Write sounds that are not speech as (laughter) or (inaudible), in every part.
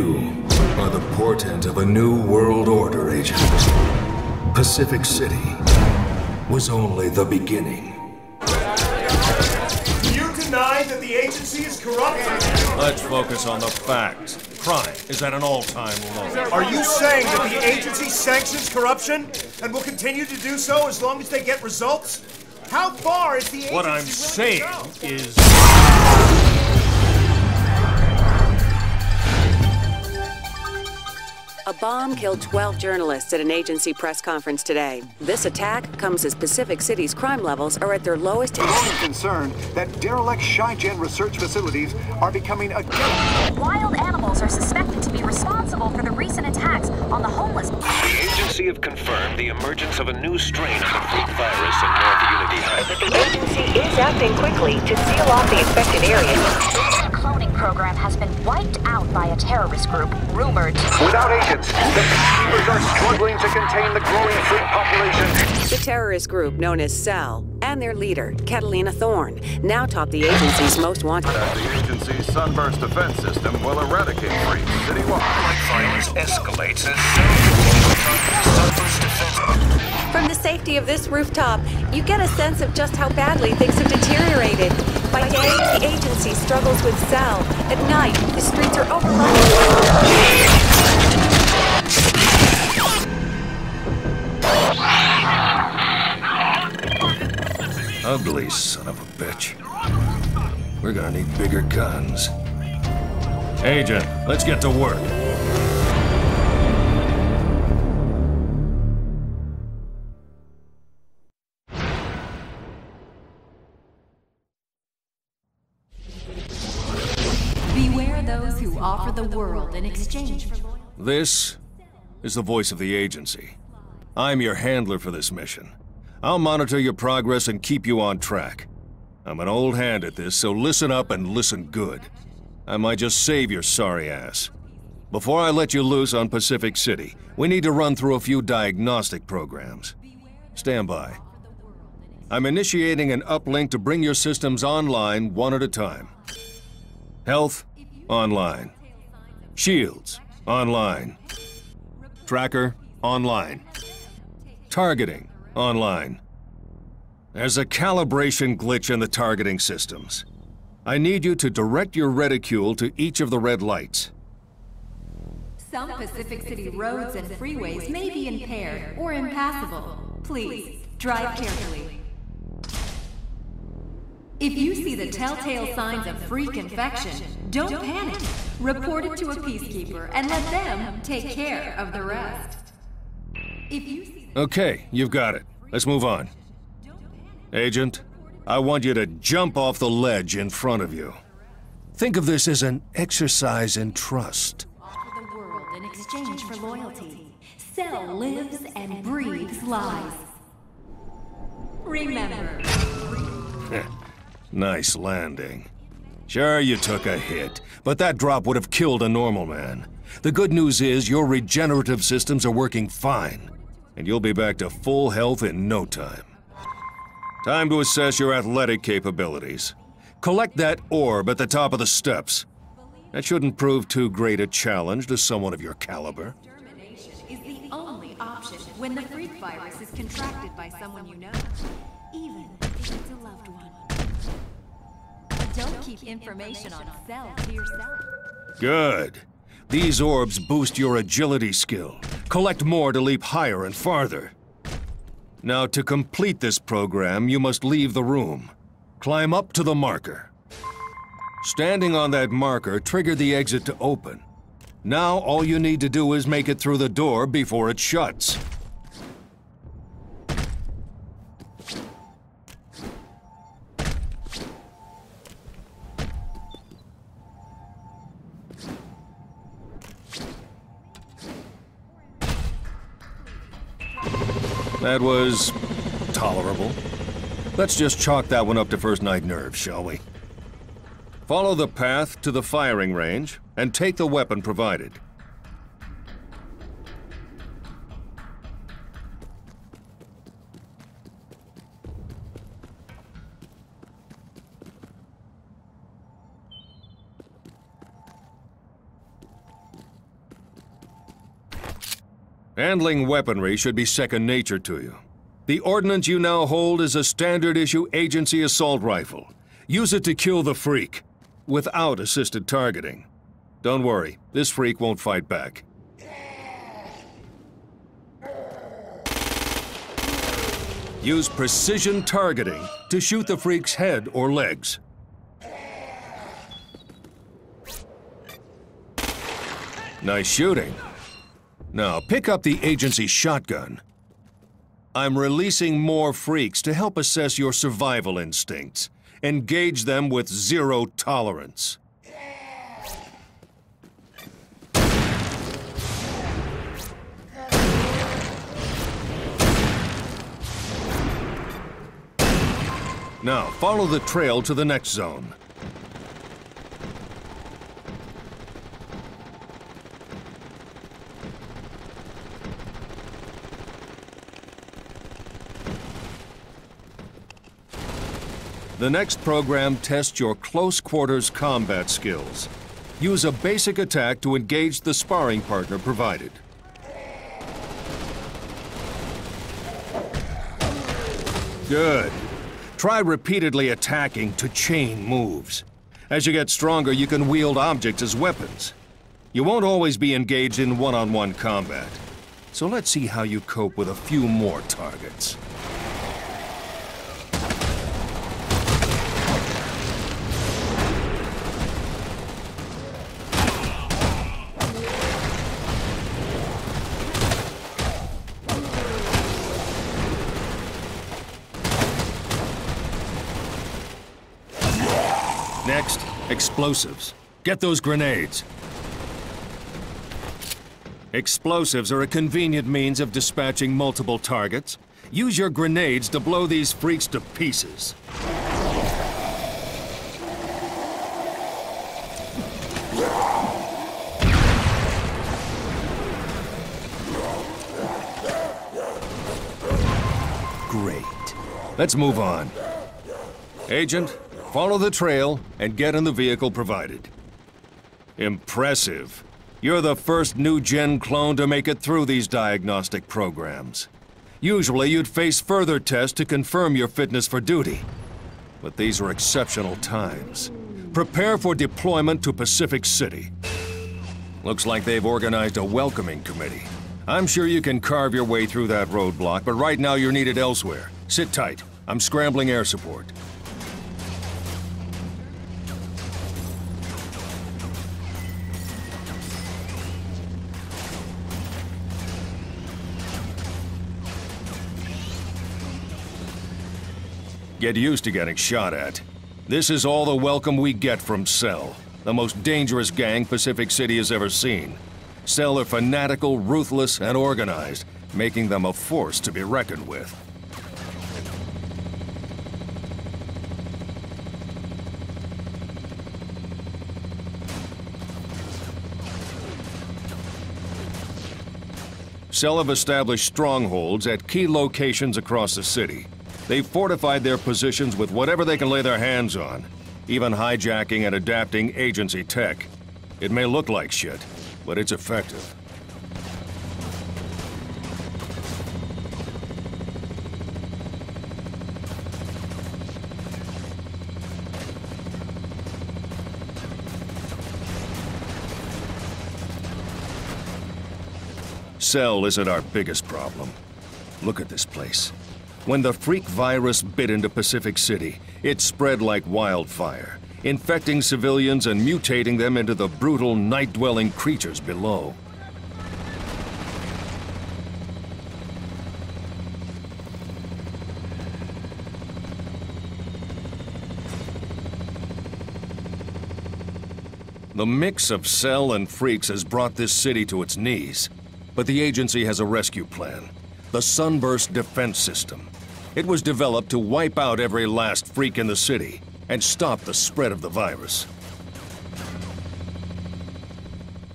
You are the portent of a new world order, Agent. Pacific City was only the beginning. You deny that the agency is corrupt? Let's focus on the facts. Crime is at an all-time low. Are you saying that the agency sanctions corruption and will continue to do so as long as they get results? How far is the agency What I'm willing to saying go? is... bomb killed 12 journalists at an agency press conference today. This attack comes as Pacific City's crime levels are at their lowest in growing concern that derelict Shai-Gen research facilities are becoming a Wild animals are suspected to be responsible for the recent attacks on the homeless. The agency have confirmed the emergence of a new strain of the freak virus in North Unity High. The agency is acting quickly to seal off the infected areas. The cloning program has been wiped out by a terrorist group rumored Without agents, the peacekeepers are struggling to contain the growing freak population. The terrorist group known as Cell and their leader, Catalina Thorne, now top the agency's most wanted. that the agency's Sunburst defense system will eradicate freaks citywide. Violence escalates as Sunburst defense From the safety of this rooftop, you get a sense of just how badly things have deteriorated. By day, the agency struggles with Cell. At night, the streets are overrun. Ugly son of a bitch. We're gonna need bigger guns. Agent, let's get to work. The world in exchange for. This is the voice of the agency. I'm your handler for this mission. I'll monitor your progress and keep you on track. I'm an old hand at this, so listen up and listen good. I might just save your sorry ass. Before I let you loose on Pacific City, we need to run through a few diagnostic programs. Stand by. I'm initiating an uplink to bring your systems online one at a time. Health, online. Shields, online. Tracker, online. Targeting, online. There's a calibration glitch in the targeting systems. I need you to direct your reticule to each of the red lights. Some Pacific City roads and freeways may be impaired or impassable. Please, drive carefully. If you see the telltale signs of freak infection, don't panic. Report it to a peacekeeper and let them take care of the rest. If you see Okay, you've got it. Let's move on. Agent, I want you to jump off the ledge in front of you. Think of this as an exercise in trust. offer the world in exchange for loyalty. Cell lives and breathes lies. Remember, (laughs) Nice landing. Sure, you took a hit, but that drop would have killed a normal man. The good news is your regenerative systems are working fine, and you'll be back to full health in no time. Time to assess your athletic capabilities. Collect that orb at the top of the steps. That shouldn't prove too great a challenge to someone of your caliber. termination is the only option when the freak virus is contracted by someone you know, even if it's a loved one. Don't keep information on to yourself. Good. These orbs boost your agility skill. Collect more to leap higher and farther. Now, to complete this program, you must leave the room. Climb up to the marker. Standing on that marker, trigger the exit to open. Now, all you need to do is make it through the door before it shuts. That was tolerable. Let's just chalk that one up to first night nerves, shall we? Follow the path to the firing range and take the weapon provided. Handling weaponry should be second nature to you. The ordnance you now hold is a standard issue agency assault rifle. Use it to kill the freak, without assisted targeting. Don't worry, this freak won't fight back. Use precision targeting to shoot the freak's head or legs. Nice shooting. Now, pick up the agency shotgun. I'm releasing more freaks to help assess your survival instincts. Engage them with zero tolerance. Now, follow the trail to the next zone. The next program tests your close quarters combat skills. Use a basic attack to engage the sparring partner provided. Good. Try repeatedly attacking to chain moves. As you get stronger, you can wield objects as weapons. You won't always be engaged in one-on-one -on -one combat. So let's see how you cope with a few more targets. Next, explosives. Get those grenades. Explosives are a convenient means of dispatching multiple targets. Use your grenades to blow these freaks to pieces. Great. Let's move on. Agent, Follow the trail and get in the vehicle provided. Impressive. You're the first new-gen clone to make it through these diagnostic programs. Usually you'd face further tests to confirm your fitness for duty. But these are exceptional times. Prepare for deployment to Pacific City. Looks like they've organized a welcoming committee. I'm sure you can carve your way through that roadblock, but right now you're needed elsewhere. Sit tight. I'm scrambling air support. Get used to getting shot at. This is all the welcome we get from Cell, the most dangerous gang Pacific City has ever seen. Cell are fanatical, ruthless, and organized, making them a force to be reckoned with. Cell have established strongholds at key locations across the city. They've fortified their positions with whatever they can lay their hands on, even hijacking and adapting agency tech. It may look like shit, but it's effective. Cell isn't our biggest problem. Look at this place. When the freak virus bit into Pacific City, it spread like wildfire, infecting civilians and mutating them into the brutal night-dwelling creatures below. The mix of Cell and freaks has brought this city to its knees, but the agency has a rescue plan the Sunburst Defense System. It was developed to wipe out every last freak in the city and stop the spread of the virus.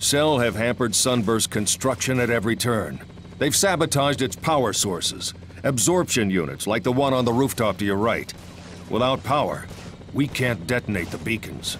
Cell have hampered Sunburst construction at every turn. They've sabotaged its power sources, absorption units like the one on the rooftop to your right. Without power, we can't detonate the beacons.